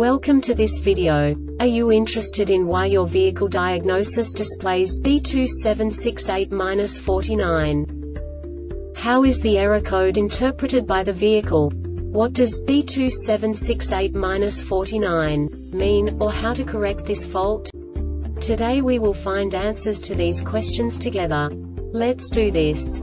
Welcome to this video. Are you interested in why your vehicle diagnosis displays B2768-49? How is the error code interpreted by the vehicle? What does B2768-49 mean, or how to correct this fault? Today we will find answers to these questions together. Let's do this.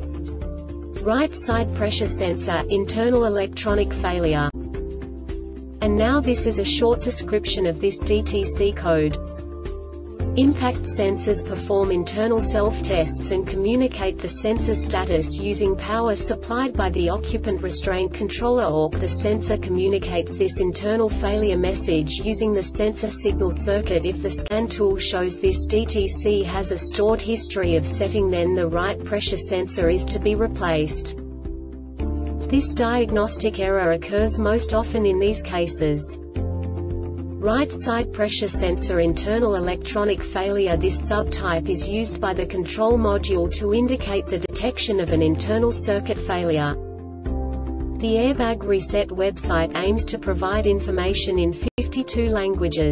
Right side pressure sensor, internal electronic failure. And now this is a short description of this DTC code. Impact sensors perform internal self-tests and communicate the sensor status using power supplied by the occupant restraint controller or the sensor communicates this internal failure message using the sensor signal circuit if the scan tool shows this DTC has a stored history of setting then the right pressure sensor is to be replaced. This diagnostic error occurs most often in these cases. Right side pressure sensor internal electronic failure This subtype is used by the control module to indicate the detection of an internal circuit failure. The Airbag Reset website aims to provide information in 52 languages.